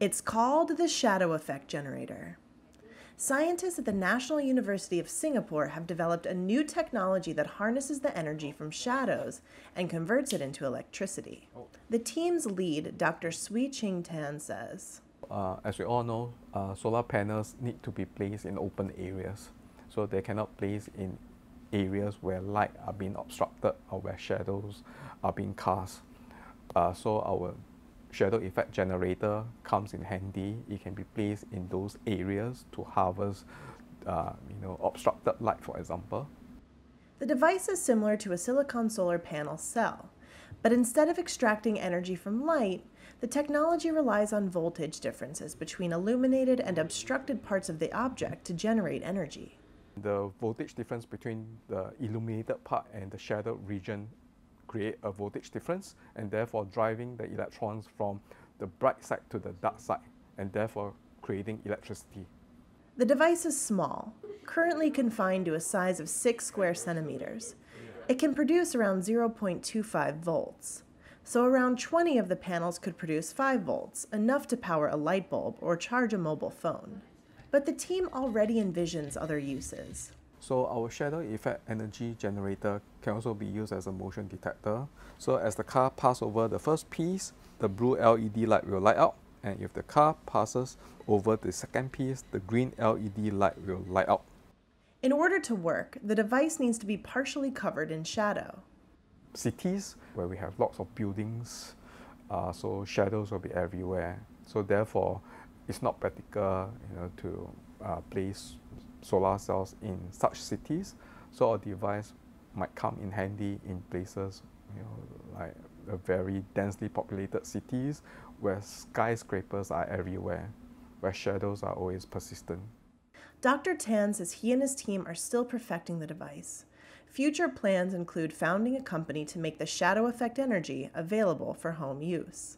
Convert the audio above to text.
It's called the shadow effect generator. Scientists at the National University of Singapore have developed a new technology that harnesses the energy from shadows and converts it into electricity. The team's lead, Dr. Swee Ching Tan, says uh, As we all know, uh, solar panels need to be placed in open areas. So they cannot place in areas where light are being obstructed or where shadows are being cast. Uh, so our shadow effect generator comes in handy. It can be placed in those areas to harvest, uh, you know, obstructed light, for example. The device is similar to a silicon solar panel cell, but instead of extracting energy from light, the technology relies on voltage differences between illuminated and obstructed parts of the object to generate energy. The voltage difference between the illuminated part and the shadow region create a voltage difference and therefore driving the electrons from the bright side to the dark side and therefore creating electricity. The device is small, currently confined to a size of 6 square centimeters. It can produce around 0.25 volts. So around 20 of the panels could produce 5 volts, enough to power a light bulb or charge a mobile phone. But the team already envisions other uses. So our shadow effect energy generator can also be used as a motion detector. So as the car passes over the first piece, the blue LED light will light up. And if the car passes over the second piece, the green LED light will light up. In order to work, the device needs to be partially covered in shadow. Cities where we have lots of buildings, uh, so shadows will be everywhere. So therefore, it's not practical, you know, to uh, place solar cells in such cities. So a device might come in handy in places, you know, like very densely populated cities where skyscrapers are everywhere, where shadows are always persistent. Dr. Tan says he and his team are still perfecting the device. Future plans include founding a company to make the shadow effect energy available for home use.